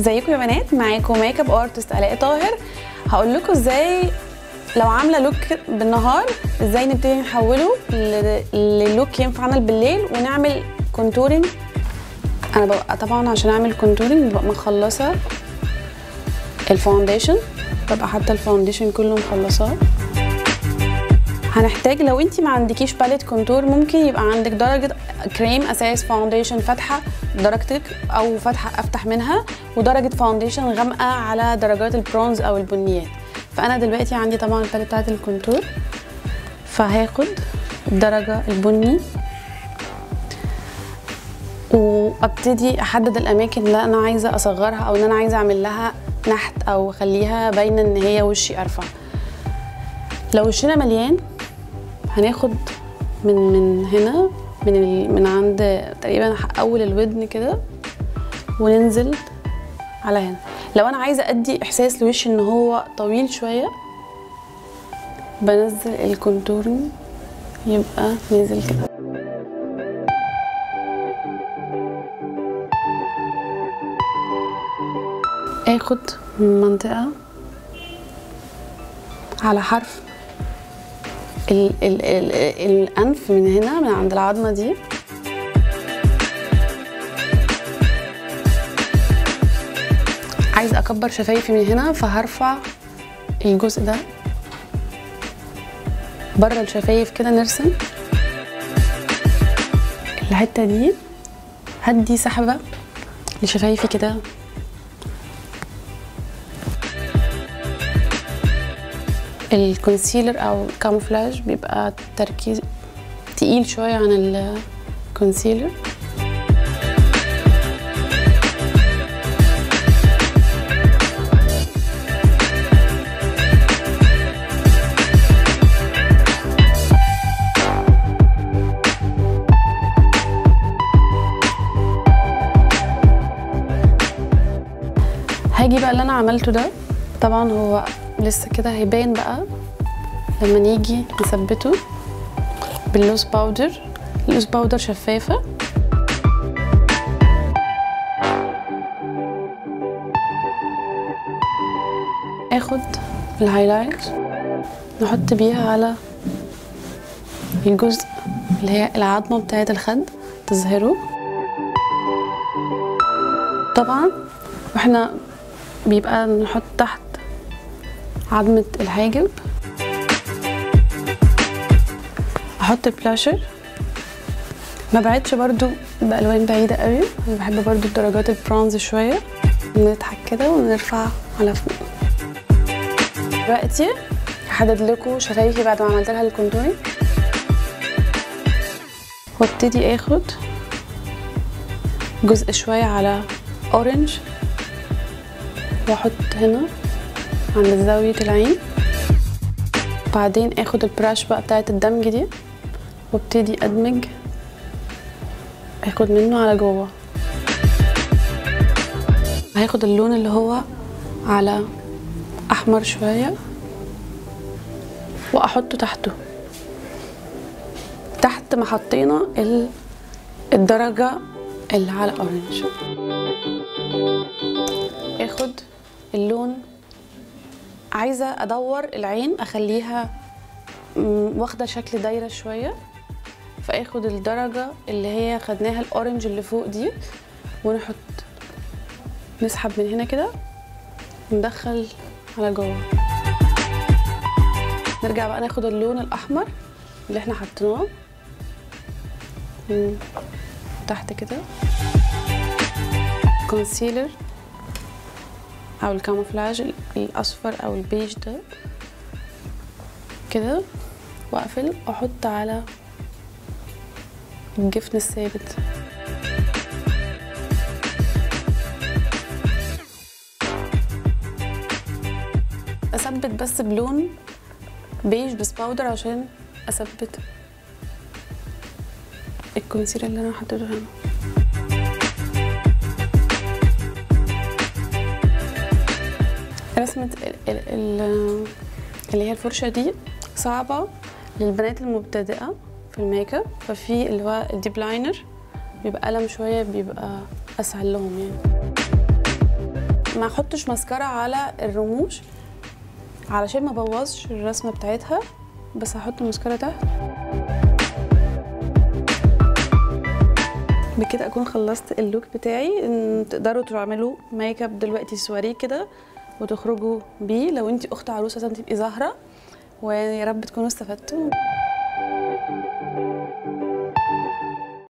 ازيكم يا بنات معاكم makeup artist الاء طاهر. هقول لكم إزاي لو عاملة look بالنهار إزاي نبتدي نحوله لل look ينفعنا بالليل ونعمل contouring أنا ببقى طبعا عشان أعمل contouring ببقى مخلصة ال foundation ببقى حتى ال foundation كله مخلصاه. هنحتاج لو انت ما عندكيش palette contour ممكن يبقى عندك درجة كريم أساس foundation فاتحة درجتك أو فاتحة أفتح منها ودرجة foundation غامقة على درجات البرونز أو البنيات. فأنا دلوقتي عندي طبعا ال palette بتاعت ال contour. فهاخد الدرجه البني وأبتدي أحدد الأماكن اللي أنا عايزة أصغرها أو ان أنا عايزة أعمل لها نحت أو أخليها باينة إن هي وشي ارفع لو وشنا مليان هناخد من من هنا من ال... من عند تقريبا أول الودن كده وننزل على هنا. لو أنا عايزة أدي إحساس لوشي إن هو طويل شوية بنزل الكونتورنج يبقى نازل كده. آخد منطقة على حرف ال ال ال الأنف من هنا من عند العظمة دي. عايزه أكبر شفايفي من هنا فهرفع الجزء ده بره الشفايف كده نرسم. الحتة دي هدي سحبة لشفايفي كده ال concealer أو ال camouflage بيبقى تركيز تقيل شوية عن ال concealer هاجي بقى اللي أنا عملته ده. طبعا هو لسه كده هيبان بقى لما نيجي نثبته بال loose powder. ال loose powder شفافة. آخد ال highlight. نحط بيها على الجزء اللي هي العظمة بتاعت الخد. تظهره. طبعا وإحنا بيبقى نحط تحت عظمة الحاجب أحط بلاشر. ما بعدش برضو بألوان بعيدة قوي. أنا بحب برضو درجات البرونز شوية. نضحك كده ونرفع على فوق. دلوقتي هحدد لكم شفايفي بعد ما عملت لها ال contouring وابتدي آخد جزء شوية على orange وأحط هنا. عند زاوية العين. بعدين آخد ال brush بقى بتاعت الدمج دي وابتدي أدمج. آخد منه على جوه. هاخد اللون اللي هو على أحمر شوية وأحطه تحته. تحت ما حطينا ال- الدرجة اللي على اورنج آخد اللون عايزة أدور العين أخليها واخدة شكل دايرة شوية فآخد الدرجة اللي هي خدناها الأورنج اللي فوق دي ونحط نسحب من هنا كده وندخل على جوه. نرجع بقى ناخد اللون الأحمر اللي إحنا حطيناه. تحت كده. concealer أو ال camouflage ال- الأصفر أو البيج ده. كده وأقفل وأحط على الجفن الثابت. أثبت بس بلون بيج بس powder عشان أثبت ال concealer اللي أنا حطيته هنا. ال- اللي هي الفرشة دي صعبة للبنات المبتدئة في ال make up ففي اللي هو ال dip liner بيبقى قلم شوية بيبقى أسهل لهم يعني. ما أحطش ماسكارا على الرموش علشان ما بوظش الرسمة بتاعتها بس هحط الماسكارا تحت. بكده أكون خلصت ال look بتاعي. تقدروا تعملوا make up دلوقتي سواريه كده. وتخرجوا بيه. لو انت أخت عروسة تبقي زهرة. ويا رب تكونوا استفدتوا.